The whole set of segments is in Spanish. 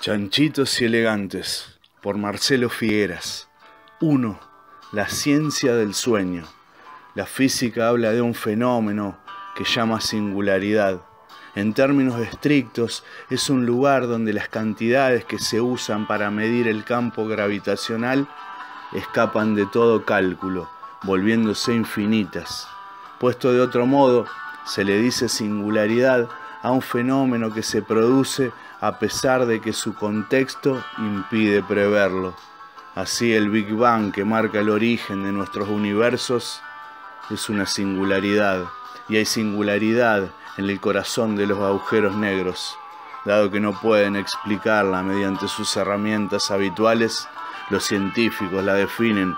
Chanchitos y elegantes, por Marcelo Figueras. 1. La ciencia del sueño. La física habla de un fenómeno que llama singularidad. En términos estrictos, es un lugar donde las cantidades que se usan para medir el campo gravitacional escapan de todo cálculo, volviéndose infinitas. Puesto de otro modo, se le dice singularidad a un fenómeno que se produce a pesar de que su contexto impide preverlo. Así el Big Bang que marca el origen de nuestros universos es una singularidad y hay singularidad en el corazón de los agujeros negros. Dado que no pueden explicarla mediante sus herramientas habituales, los científicos la definen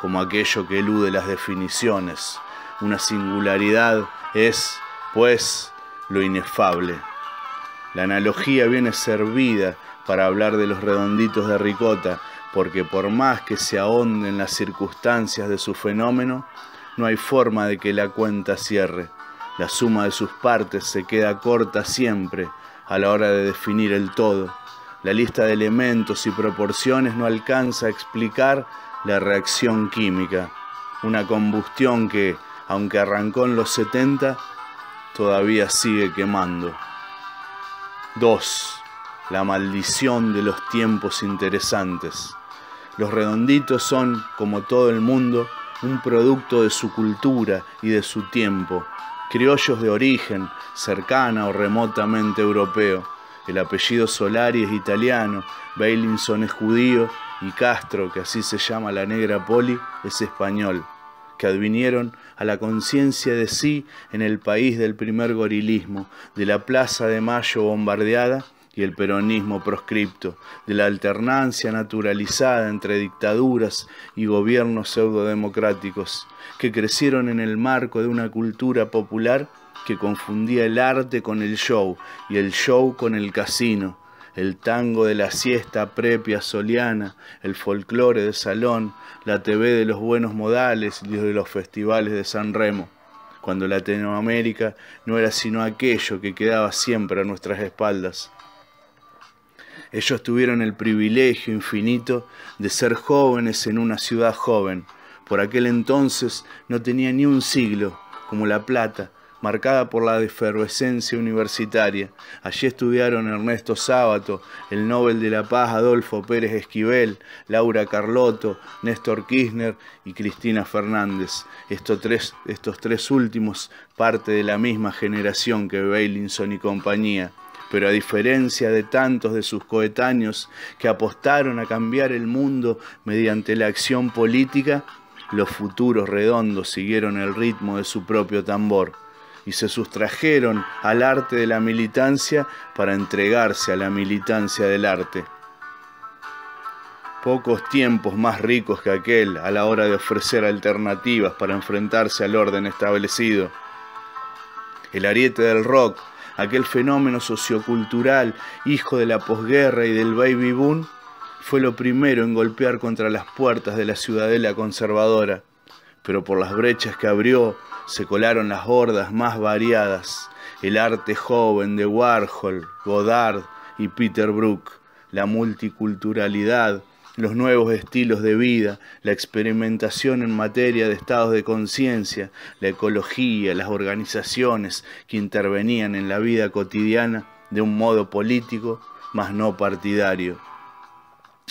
como aquello que elude las definiciones. Una singularidad es, pues, lo inefable. La analogía viene servida para hablar de los redonditos de ricota, porque por más que se ahonden las circunstancias de su fenómeno, no hay forma de que la cuenta cierre. La suma de sus partes se queda corta siempre a la hora de definir el todo. La lista de elementos y proporciones no alcanza a explicar la reacción química, una combustión que, aunque arrancó en los 70, todavía sigue quemando. 2. La maldición de los tiempos interesantes. Los redonditos son, como todo el mundo, un producto de su cultura y de su tiempo, criollos de origen, cercana o remotamente europeo. El apellido Solari es italiano, Bailinson es judío y Castro, que así se llama la negra poli, es español que advinieron a la conciencia de sí en el país del primer gorilismo, de la Plaza de Mayo bombardeada y el peronismo proscripto, de la alternancia naturalizada entre dictaduras y gobiernos pseudodemocráticos, que crecieron en el marco de una cultura popular que confundía el arte con el show y el show con el casino, el tango de la siesta prepia soliana, el folclore de salón, la TV de los buenos modales y de los festivales de San Remo, cuando Latinoamérica no era sino aquello que quedaba siempre a nuestras espaldas. Ellos tuvieron el privilegio infinito de ser jóvenes en una ciudad joven. Por aquel entonces no tenía ni un siglo, como La Plata, marcada por la efervescencia universitaria. Allí estudiaron Ernesto Sábato, el Nobel de la Paz Adolfo Pérez Esquivel, Laura Carlotto, Néstor Kirchner y Cristina Fernández. Estos tres, estos tres últimos parte de la misma generación que Bailinson y compañía pero a diferencia de tantos de sus coetáneos que apostaron a cambiar el mundo mediante la acción política, los futuros redondos siguieron el ritmo de su propio tambor y se sustrajeron al arte de la militancia para entregarse a la militancia del arte. Pocos tiempos más ricos que aquel a la hora de ofrecer alternativas para enfrentarse al orden establecido. El ariete del rock, aquel fenómeno sociocultural, hijo de la posguerra y del baby boom, fue lo primero en golpear contra las puertas de la ciudadela conservadora, pero por las brechas que abrió se colaron las hordas más variadas, el arte joven de Warhol, Godard y Peter Brook, la multiculturalidad, los nuevos estilos de vida, la experimentación en materia de estados de conciencia, la ecología, las organizaciones que intervenían en la vida cotidiana de un modo político, mas no partidario.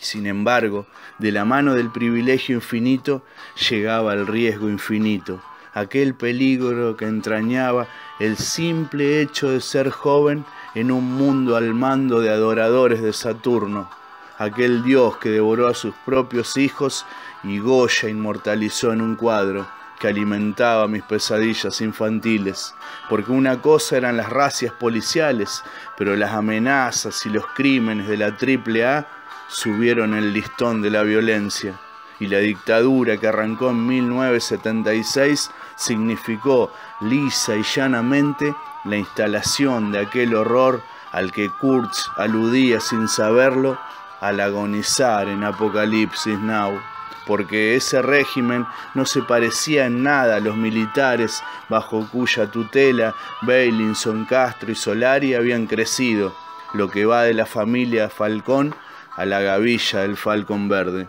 Sin embargo, de la mano del privilegio infinito llegaba el riesgo infinito, aquel peligro que entrañaba el simple hecho de ser joven en un mundo al mando de adoradores de Saturno, aquel dios que devoró a sus propios hijos y Goya inmortalizó en un cuadro que alimentaba mis pesadillas infantiles, porque una cosa eran las racias policiales, pero las amenazas y los crímenes de la triple A subieron el listón de la violencia y la dictadura que arrancó en 1976 significó lisa y llanamente la instalación de aquel horror al que Kurtz aludía sin saberlo al agonizar en Apocalipsis Now, porque ese régimen no se parecía en nada a los militares bajo cuya tutela Bailinson, Castro y Solari habían crecido, lo que va de la familia Falcón a la gavilla del Falcón Verde.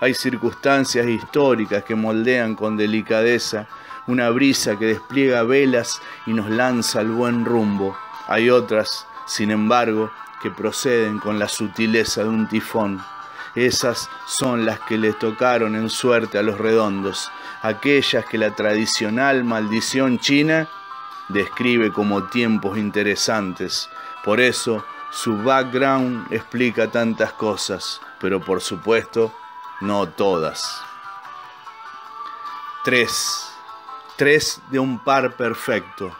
Hay circunstancias históricas que moldean con delicadeza una brisa que despliega velas y nos lanza al buen rumbo. Hay otras, sin embargo, que proceden con la sutileza de un tifón. Esas son las que le tocaron en suerte a los redondos, aquellas que la tradicional maldición china describe como tiempos interesantes. Por eso su background explica tantas cosas, pero por supuesto no todas. 3. Tres de un par perfecto.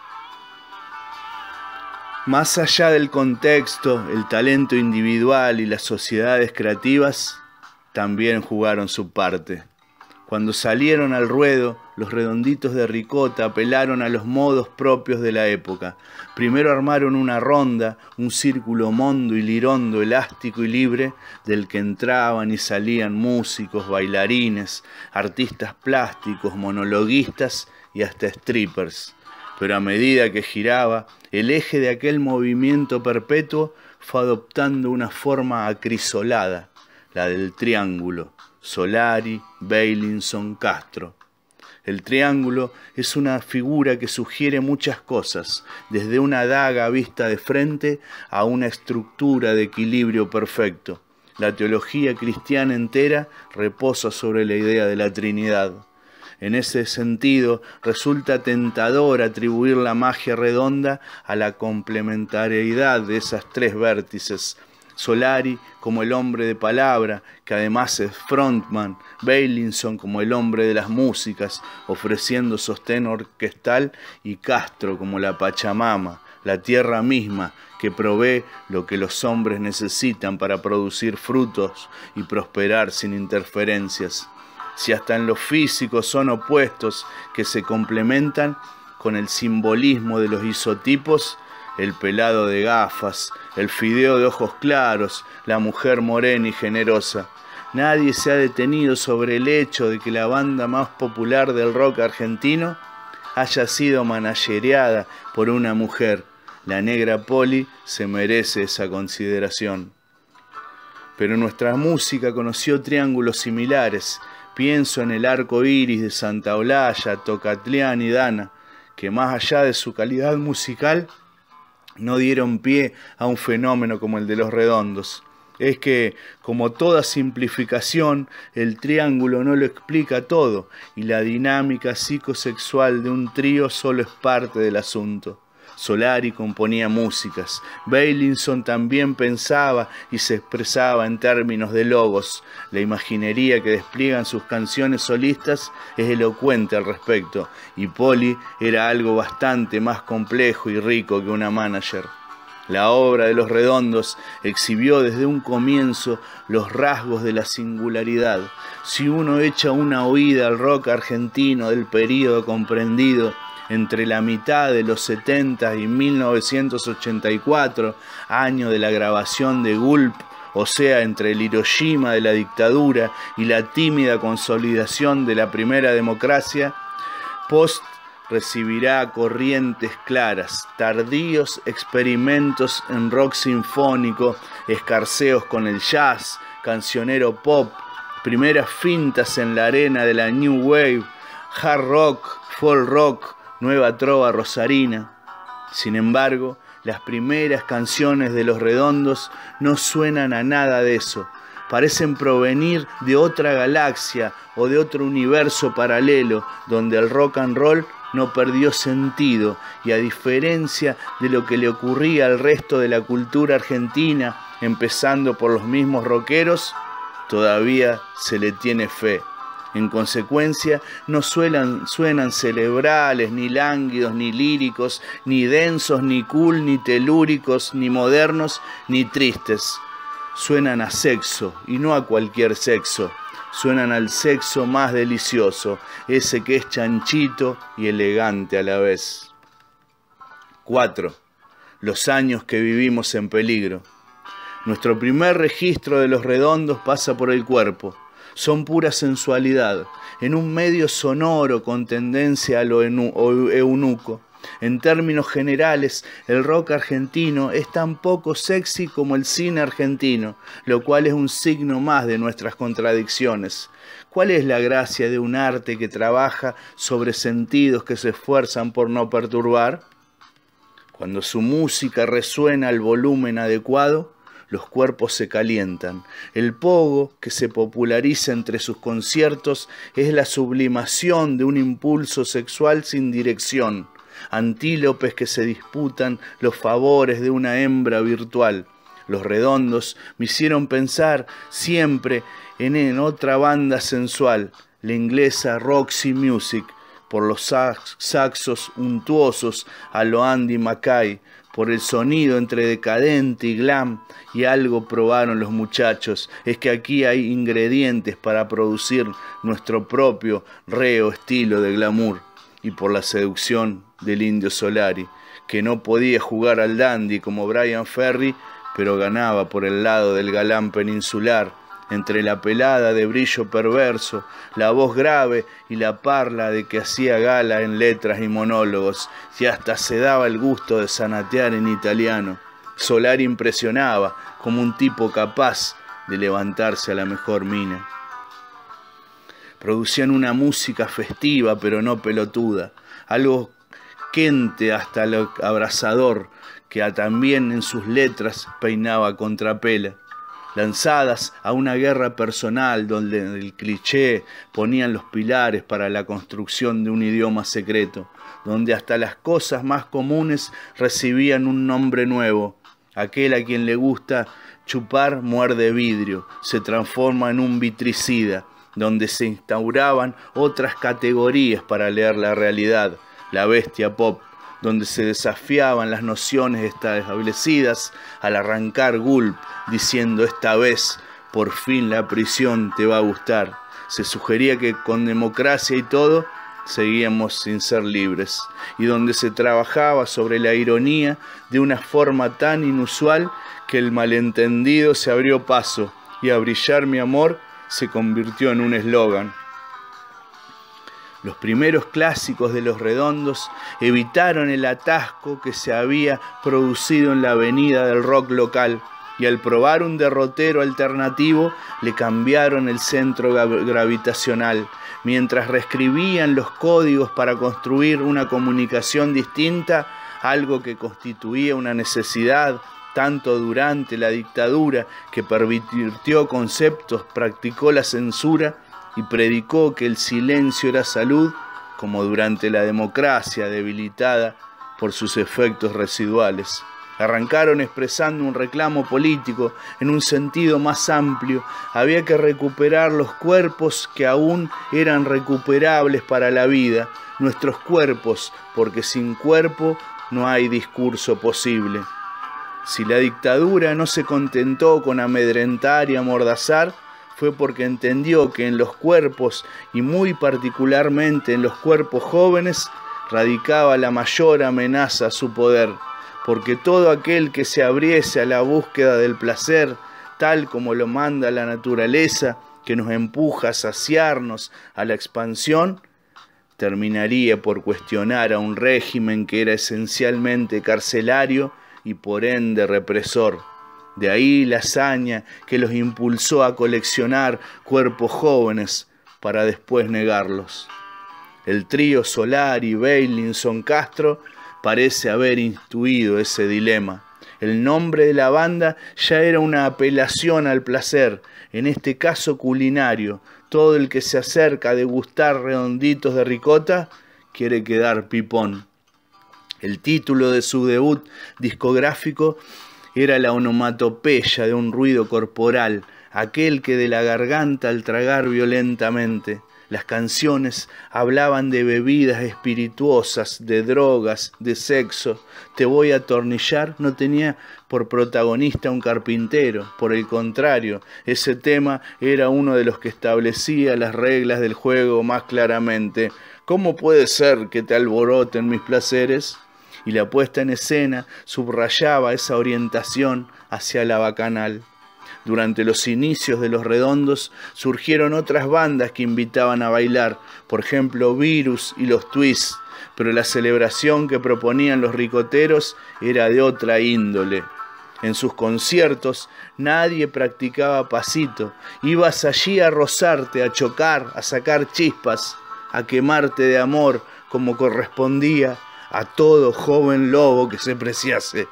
Más allá del contexto, el talento individual y las sociedades creativas también jugaron su parte. Cuando salieron al ruedo, los redonditos de ricota apelaron a los modos propios de la época. Primero armaron una ronda, un círculo mondo y lirondo, elástico y libre, del que entraban y salían músicos, bailarines, artistas plásticos, monologuistas y hasta strippers. Pero a medida que giraba, el eje de aquel movimiento perpetuo fue adoptando una forma acrisolada, la del triángulo Solari, Bailinson, Castro. El triángulo es una figura que sugiere muchas cosas, desde una daga vista de frente a una estructura de equilibrio perfecto. La teología cristiana entera reposa sobre la idea de la Trinidad. En ese sentido, resulta tentador atribuir la magia redonda a la complementariedad de esas tres vértices Solari como el hombre de palabra, que además es frontman, Bailinson como el hombre de las músicas, ofreciendo sostén orquestal, y Castro como la Pachamama, la tierra misma, que provee lo que los hombres necesitan para producir frutos y prosperar sin interferencias. Si hasta en lo físico son opuestos que se complementan con el simbolismo de los isotipos, el pelado de gafas, el fideo de ojos claros, la mujer morena y generosa. Nadie se ha detenido sobre el hecho de que la banda más popular del rock argentino haya sido managereada por una mujer. La negra Poli se merece esa consideración. Pero nuestra música conoció triángulos similares. Pienso en el arco iris de Santa Olalla, Tocatlián y Dana, que más allá de su calidad musical, no dieron pie a un fenómeno como el de los redondos. Es que, como toda simplificación, el triángulo no lo explica todo y la dinámica psicosexual de un trío solo es parte del asunto. Solari componía músicas. Bailinson también pensaba y se expresaba en términos de logos. La imaginería que despliegan sus canciones solistas es elocuente al respecto, y Polly era algo bastante más complejo y rico que una manager. La obra de los redondos exhibió desde un comienzo los rasgos de la singularidad. Si uno echa una oída al rock argentino del período comprendido entre la mitad de los 70 y 1984, año de la grabación de Gulp, o sea, entre el Hiroshima de la dictadura y la tímida consolidación de la primera democracia, Post recibirá corrientes claras, tardíos experimentos en rock sinfónico, escarceos con el jazz, cancionero pop, primeras fintas en la arena de la New Wave, hard rock, folk rock, nueva trova rosarina. Sin embargo, las primeras canciones de Los Redondos no suenan a nada de eso. Parecen provenir de otra galaxia o de otro universo paralelo donde el rock and roll no perdió sentido y a diferencia de lo que le ocurría al resto de la cultura argentina, empezando por los mismos rockeros, todavía se le tiene fe. En consecuencia, no suenan, cerebrales, ni lánguidos, ni líricos, ni densos, ni cool, ni telúricos, ni modernos, ni tristes. Suenan a sexo, y no a cualquier sexo. Suenan al sexo más delicioso, ese que es chanchito y elegante a la vez. 4. Los años que vivimos en peligro. Nuestro primer registro de los redondos pasa por el cuerpo son pura sensualidad, en un medio sonoro con tendencia a lo eunuco. En términos generales, el rock argentino es tan poco sexy como el cine argentino, lo cual es un signo más de nuestras contradicciones. ¿Cuál es la gracia de un arte que trabaja sobre sentidos que se esfuerzan por no perturbar? Cuando su música resuena al volumen adecuado, los cuerpos se calientan. El pogo, que se populariza entre sus conciertos, es la sublimación de un impulso sexual sin dirección, antílopes que se disputan los favores de una hembra virtual. Los redondos me hicieron pensar siempre en, en otra banda sensual, la inglesa Roxy Music, por los saxos untuosos a lo Andy Mackay, por el sonido entre decadente y glam, y algo probaron los muchachos, es que aquí hay ingredientes para producir nuestro propio reo estilo de glamour, y por la seducción del indio Solari, que no podía jugar al dandy como Brian Ferry, pero ganaba por el lado del galán peninsular, entre la pelada de brillo perverso, la voz grave y la parla de que hacía gala en letras y monólogos, y hasta se daba el gusto de sanatear en italiano. Solari impresionaba como un tipo capaz de levantarse a la mejor mina. Producían una música festiva pero no pelotuda, algo quente hasta lo abrasador, que también en sus letras peinaba contrapela lanzadas a una guerra personal donde el cliché ponían los pilares para la construcción de un idioma secreto, donde hasta las cosas más comunes recibían un nombre nuevo. Aquel a quien le gusta chupar muerde vidrio, se transforma en un vitricida, donde se instauraban otras categorías para leer la realidad, la bestia pop, donde se desafiaban las nociones establecidas al arrancar Gulp, diciendo esta vez, por fin la prisión te va a gustar. Se sugería que con democracia y todo, seguíamos sin ser libres, y donde se trabajaba sobre la ironía de una forma tan inusual que el malentendido se abrió paso y a brillar mi amor se convirtió en un eslogan. Los primeros clásicos de los redondos evitaron el atasco que se había producido en la avenida del rock local y al probar un derrotero alternativo le cambiaron el centro gravitacional, mientras reescribían los códigos para construir una comunicación distinta, algo que constituía una necesidad tanto durante la dictadura que pervirtió conceptos, practicó la censura, y predicó que el silencio era salud, como durante la democracia debilitada por sus efectos residuales. Arrancaron expresando un reclamo político en un sentido más amplio. Había que recuperar los cuerpos que aún eran recuperables para la vida, nuestros cuerpos, porque sin cuerpo no hay discurso posible. Si la dictadura no se contentó con amedrentar y amordazar, fue porque entendió que en los cuerpos y muy particularmente en los cuerpos jóvenes radicaba la mayor amenaza a su poder, porque todo aquel que se abriese a la búsqueda del placer, tal como lo manda la naturaleza, que nos empuja a saciarnos a la expansión, terminaría por cuestionar a un régimen que era esencialmente carcelario y por ende represor. De ahí la hazaña que los impulsó a coleccionar cuerpos jóvenes para después negarlos. El trío Solar y Bailinson Castro parece haber intuido ese dilema. El nombre de la banda ya era una apelación al placer, en este caso culinario. Todo el que se acerca a degustar redonditos de ricota quiere quedar pipón. El título de su debut discográfico era la onomatopeya de un ruido corporal, aquel que de la garganta al tragar violentamente. Las canciones hablaban de bebidas espirituosas, de drogas, de sexo. Te voy a atornillar no tenía por protagonista un carpintero. Por el contrario, ese tema era uno de los que establecía las reglas del juego más claramente. ¿Cómo puede ser que te alboroten mis placeres? Y la puesta en escena subrayaba esa orientación hacia la bacanal. Durante los inicios de los redondos surgieron otras bandas que invitaban a bailar, por ejemplo Virus y los Twists, pero la celebración que proponían los ricoteros era de otra índole. En sus conciertos nadie practicaba pasito, ibas allí a rozarte, a chocar, a sacar chispas, a quemarte de amor como correspondía a todo joven lobo que se preciase.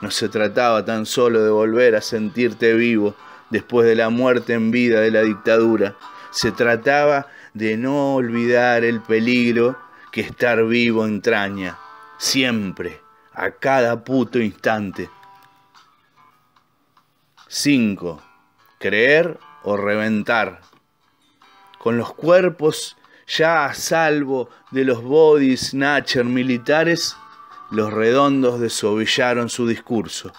No se trataba tan solo de volver a sentirte vivo después de la muerte en vida de la dictadura, se trataba de no olvidar el peligro que estar vivo entraña, siempre, a cada puto instante. 5. Creer o reventar. Con los cuerpos ya a salvo de los body snatcher militares, los redondos desovillaron su discurso.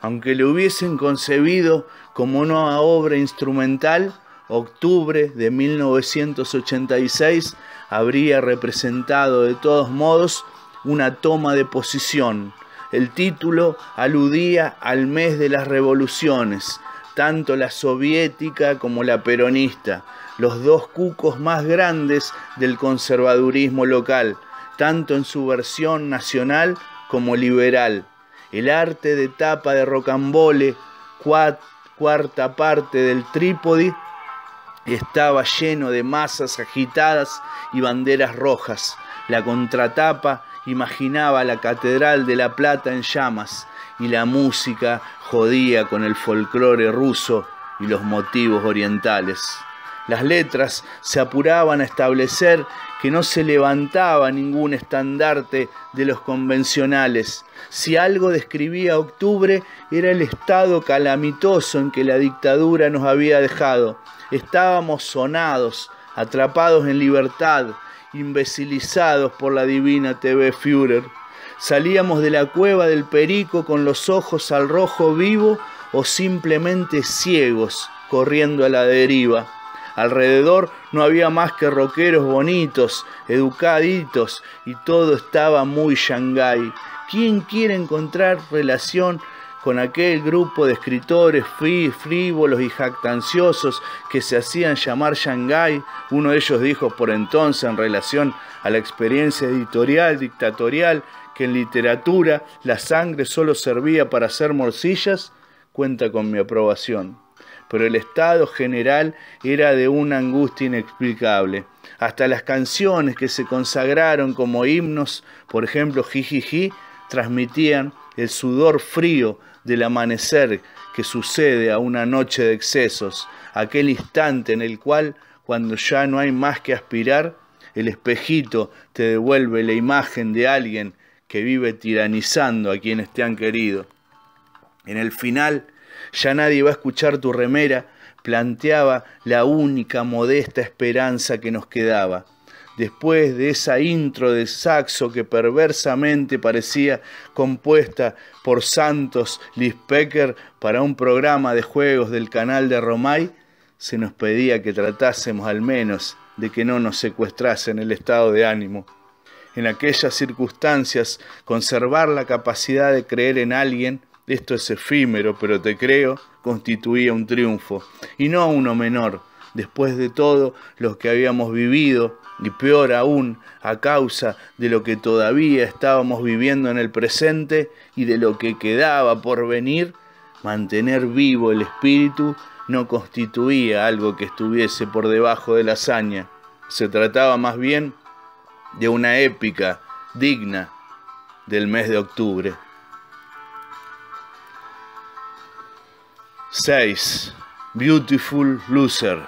Aunque le hubiesen concebido como una obra instrumental, octubre de 1986 habría representado de todos modos una toma de posición. El título aludía al mes de las revoluciones, tanto la soviética como la peronista, los dos cucos más grandes del conservadurismo local, tanto en su versión nacional como liberal. El arte de tapa de rocambole, cuarta parte del trípode, estaba lleno de masas agitadas y banderas rojas. La contratapa imaginaba la Catedral de la Plata en llamas y la música jodía con el folclore ruso y los motivos orientales. Las letras se apuraban a establecer que no se levantaba ningún estandarte de los convencionales. Si algo describía octubre era el estado calamitoso en que la dictadura nos había dejado. Estábamos sonados, atrapados en libertad, imbecilizados por la divina TV Führer. Salíamos de la cueva del perico con los ojos al rojo vivo o simplemente ciegos, corriendo a la deriva. Alrededor no había más que roqueros bonitos, educaditos, y todo estaba muy Shanghái. ¿Quién quiere encontrar relación con aquel grupo de escritores frívolos y jactanciosos que se hacían llamar Shanghái? Uno de ellos dijo por entonces en relación a la experiencia editorial dictatorial que en literatura la sangre solo servía para hacer morcillas, cuenta con mi aprobación pero el estado general era de una angustia inexplicable. Hasta las canciones que se consagraron como himnos, por ejemplo, Jijiji, transmitían el sudor frío del amanecer que sucede a una noche de excesos, aquel instante en el cual, cuando ya no hay más que aspirar, el espejito te devuelve la imagen de alguien que vive tiranizando a quienes te han querido. En el final, ya nadie va a escuchar tu remera, planteaba la única modesta esperanza que nos quedaba. Después de esa intro de saxo que perversamente parecía compuesta por Santos Lispecker para un programa de juegos del canal de Romay, se nos pedía que tratásemos al menos de que no nos secuestrasen el estado de ánimo. En aquellas circunstancias, conservar la capacidad de creer en alguien esto es efímero, pero te creo, constituía un triunfo, y no uno menor, después de todo lo que habíamos vivido, y peor aún, a causa de lo que todavía estábamos viviendo en el presente y de lo que quedaba por venir, mantener vivo el espíritu no constituía algo que estuviese por debajo de la hazaña. Se trataba más bien de una épica digna del mes de octubre. 6. Beautiful Loser.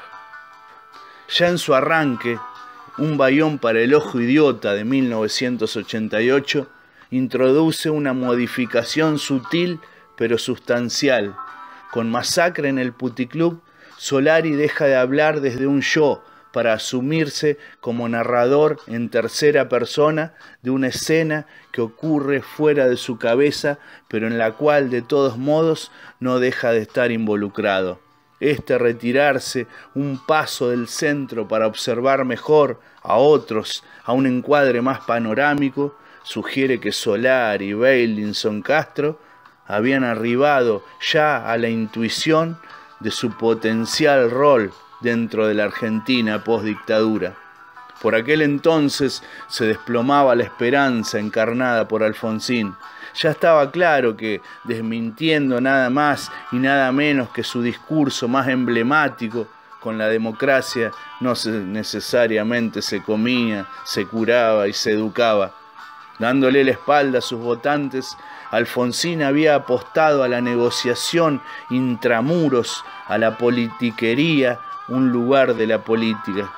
Ya en su arranque, Un bayón para el ojo idiota de 1988 introduce una modificación sutil pero sustancial. Con Masacre en el Puticlub, Solari deja de hablar desde un yo para asumirse como narrador en tercera persona de una escena que ocurre fuera de su cabeza, pero en la cual de todos modos no deja de estar involucrado. Este retirarse un paso del centro para observar mejor a otros, a un encuadre más panorámico, sugiere que Solar y Bailinson Castro habían arribado ya a la intuición de su potencial rol dentro de la Argentina postdictadura. Por aquel entonces se desplomaba la esperanza encarnada por Alfonsín. Ya estaba claro que, desmintiendo nada más y nada menos que su discurso más emblemático, con la democracia no necesariamente se comía, se curaba y se educaba. Dándole la espalda a sus votantes, Alfonsín había apostado a la negociación intramuros, a la politiquería, un lugar de la política,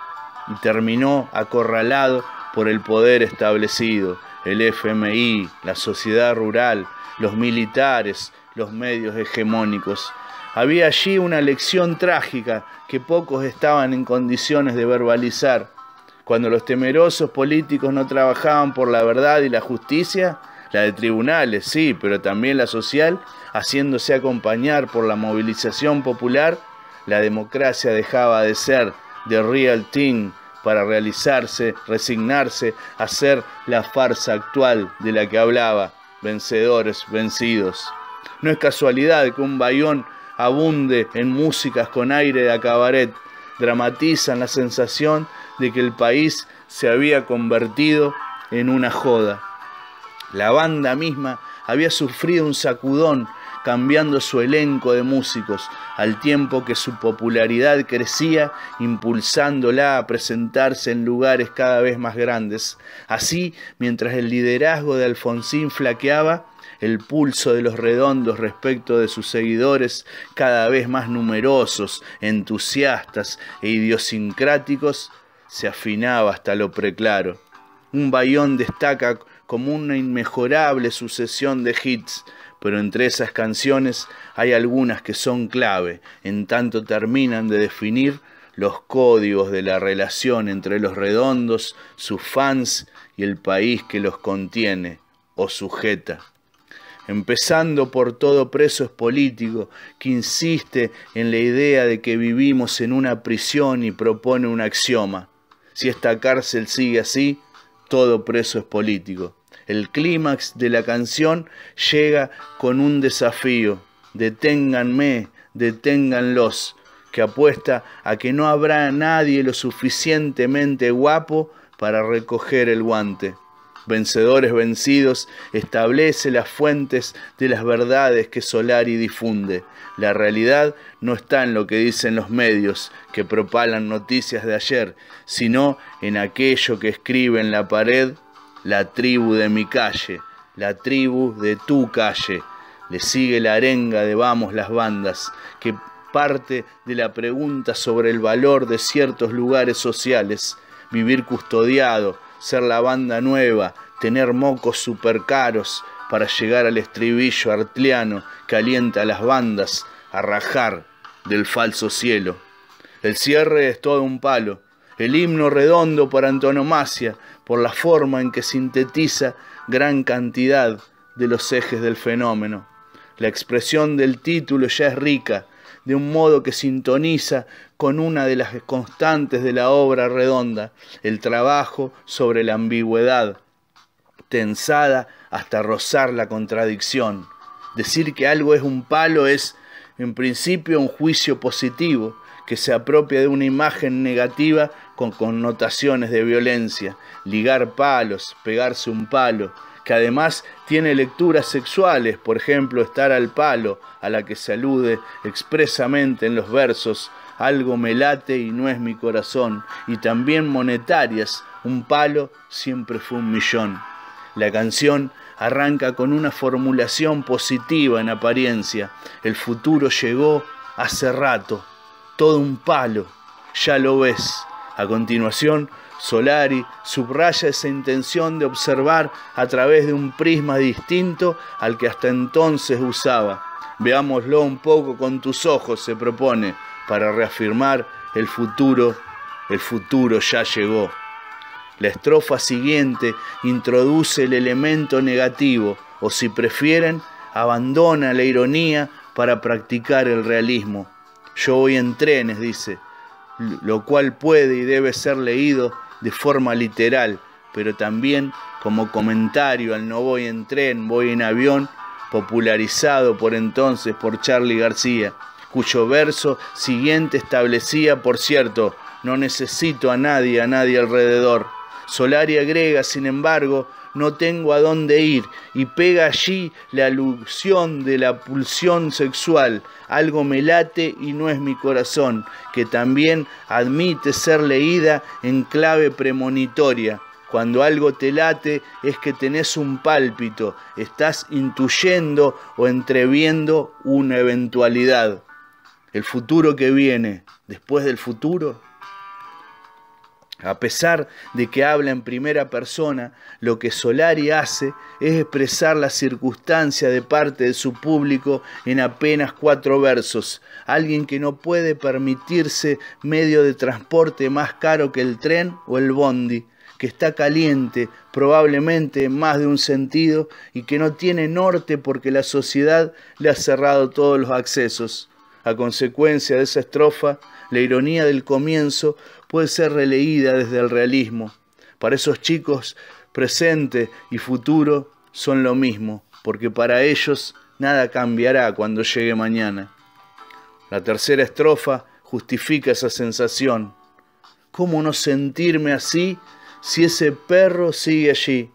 y terminó acorralado por el poder establecido, el FMI, la sociedad rural, los militares, los medios hegemónicos. Había allí una lección trágica que pocos estaban en condiciones de verbalizar. Cuando los temerosos políticos no trabajaban por la verdad y la justicia, la de tribunales, sí, pero también la social, haciéndose acompañar por la movilización popular, la democracia dejaba de ser the real thing para realizarse, resignarse a ser la farsa actual de la que hablaba, vencedores, vencidos. No es casualidad que un bayón abunde en músicas con aire de cabaret, dramatizan la sensación de que el país se había convertido en una joda. La banda misma había sufrido un sacudón cambiando su elenco de músicos, al tiempo que su popularidad crecía, impulsándola a presentarse en lugares cada vez más grandes. Así, mientras el liderazgo de Alfonsín flaqueaba, el pulso de los redondos respecto de sus seguidores, cada vez más numerosos, entusiastas e idiosincráticos, se afinaba hasta lo preclaro. Un bayón destaca como una inmejorable sucesión de hits, pero entre esas canciones hay algunas que son clave, en tanto terminan de definir los códigos de la relación entre los redondos, sus fans y el país que los contiene o sujeta. Empezando por todo preso es político que insiste en la idea de que vivimos en una prisión y propone un axioma. Si esta cárcel sigue así, todo preso es político. El clímax de la canción llega con un desafío. Deténganme, deténganlos, que apuesta a que no habrá nadie lo suficientemente guapo para recoger el guante. Vencedores vencidos establece las fuentes de las verdades que Solari difunde. La realidad no está en lo que dicen los medios que propalan noticias de ayer, sino en aquello que escribe en la pared la tribu de mi calle, la tribu de tu calle. Le sigue la arenga de Vamos las bandas, que parte de la pregunta sobre el valor de ciertos lugares sociales, vivir custodiado, ser la banda nueva, tener mocos super caros para llegar al estribillo artliano que alienta a las bandas a rajar del falso cielo. El cierre es todo un palo, el himno redondo por antonomasia, por la forma en que sintetiza gran cantidad de los ejes del fenómeno. La expresión del título ya es rica, de un modo que sintoniza con una de las constantes de la obra redonda, el trabajo sobre la ambigüedad, tensada hasta rozar la contradicción. Decir que algo es un palo es, en principio, un juicio positivo, que se apropia de una imagen negativa con connotaciones de violencia, ligar palos, pegarse un palo, que además tiene lecturas sexuales, por ejemplo, estar al palo, a la que se alude expresamente en los versos, algo me late y no es mi corazón, y también monetarias, un palo siempre fue un millón. La canción arranca con una formulación positiva en apariencia, el futuro llegó hace rato, todo un palo, ya lo ves. A continuación, Solari subraya esa intención de observar a través de un prisma distinto al que hasta entonces usaba. Veámoslo un poco con tus ojos, se propone, para reafirmar el futuro, el futuro ya llegó. La estrofa siguiente introduce el elemento negativo, o si prefieren, abandona la ironía para practicar el realismo. Yo voy en trenes, dice, lo cual puede y debe ser leído de forma literal, pero también como comentario al no voy en tren, voy en avión, popularizado por entonces por Charlie García, cuyo verso siguiente establecía, por cierto, no necesito a nadie, a nadie alrededor. Solari agrega, sin embargo, no tengo a dónde ir, y pega allí la alusión de la pulsión sexual. Algo me late y no es mi corazón, que también admite ser leída en clave premonitoria. Cuando algo te late es que tenés un pálpito, estás intuyendo o entreviendo una eventualidad. El futuro que viene, después del futuro, a pesar de que habla en primera persona, lo que Solari hace es expresar la circunstancia de parte de su público en apenas cuatro versos. Alguien que no puede permitirse medio de transporte más caro que el tren o el bondi, que está caliente, probablemente en más de un sentido, y que no tiene norte porque la sociedad le ha cerrado todos los accesos. A consecuencia de esa estrofa, la ironía del comienzo puede ser releída desde el realismo. Para esos chicos, presente y futuro son lo mismo, porque para ellos nada cambiará cuando llegue mañana. La tercera estrofa justifica esa sensación. ¿Cómo no sentirme así si ese perro sigue allí?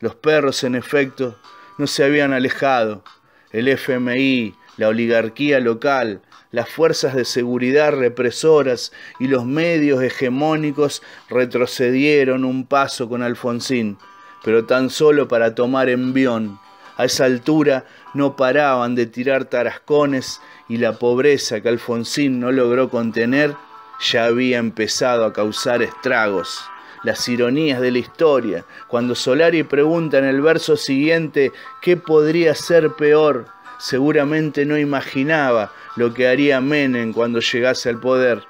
Los perros, en efecto, no se habían alejado. El FMI, la oligarquía local, las fuerzas de seguridad represoras y los medios hegemónicos retrocedieron un paso con Alfonsín, pero tan solo para tomar envión. A esa altura no paraban de tirar tarascones y la pobreza que Alfonsín no logró contener ya había empezado a causar estragos. Las ironías de la historia, cuando Solari pregunta en el verso siguiente qué podría ser peor, seguramente no imaginaba lo que haría Menem cuando llegase al poder.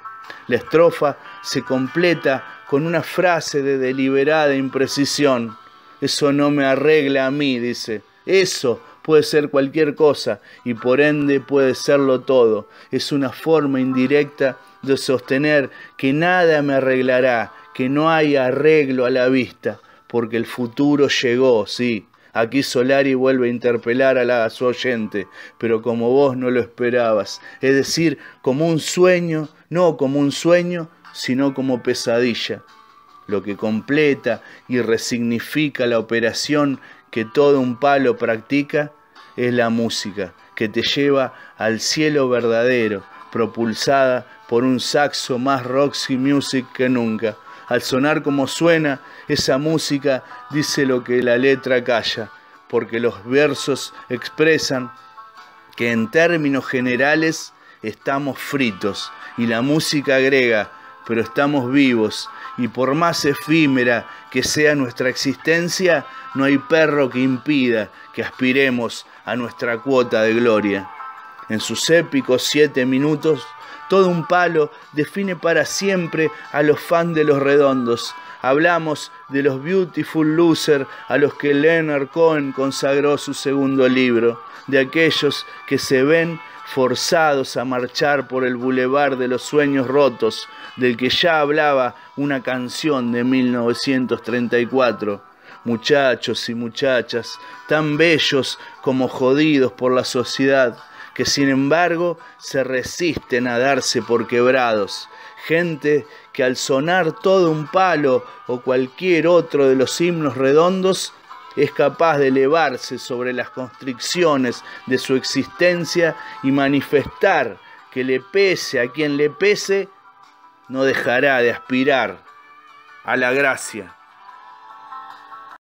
La estrofa se completa con una frase de deliberada imprecisión. Eso no me arregla a mí, dice. Eso puede ser cualquier cosa y por ende puede serlo todo. Es una forma indirecta de sostener que nada me arreglará, que no hay arreglo a la vista, porque el futuro llegó, sí, Aquí Solari vuelve a interpelar a, la, su oyente, pero como vos no lo esperabas, es decir, como un sueño, no como un sueño, sino como pesadilla, lo que completa y resignifica la operación que todo un palo practica es la música, que te lleva al cielo verdadero, propulsada por un saxo más Roxy Music que nunca al sonar como suena, esa música dice lo que la letra calla, porque los versos expresan que en términos generales estamos fritos y la música agrega, pero estamos vivos y por más efímera que sea nuestra existencia, no hay perro que impida que aspiremos a nuestra cuota de gloria. En sus épicos siete minutos, todo un palo define para siempre a los fans de los redondos. Hablamos de los Beautiful Losers a los que Leonard Cohen consagró su segundo libro, de aquellos que se ven forzados a marchar por el bulevar de los sueños rotos, del que ya hablaba una canción de 1934. Muchachos y muchachas, tan bellos como jodidos por la sociedad, que sin embargo se resisten a darse por quebrados. Gente que al sonar todo un palo o cualquier otro de los himnos redondos, es capaz de elevarse sobre las constricciones de su existencia y manifestar que le pese a quien le pese, no dejará de aspirar a la gracia.